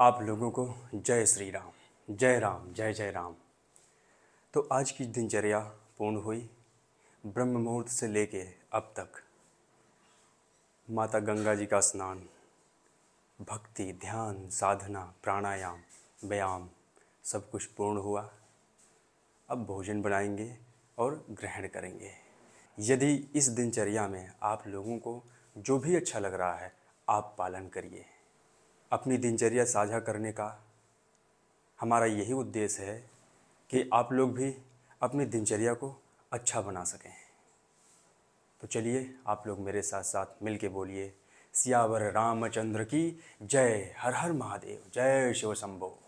आप लोगों को जय श्री राम, जय राम, जय जय राम। तो आज की दिनचर्या पूर्ण हुई। ब्रह्म मुहूर्त से लेके अब तक माता गंगा जी का स्नान, भक्ति, ध्यान, साधना, प्राणायाम, व्यायाम सब कुछ पूर्ण हुआ। अब भोजन बनाएँगे और ग्रहण करेंगे। यदि इस दिनचर्या में आप लोगों को जो भी अच्छा लग रहा है, आप पालन करिए। अपनी दिनचर्या साझा करने का हमारा यही उद्देश्य है कि आप लोग भी अपनी दिनचर्या को अच्छा बना सकें। तो चलिए, आप लोग मेरे साथ साथ मिल के बोलिए, सियावर रामचंद्र की जय, हर हर महादेव, जय शिव शंभो।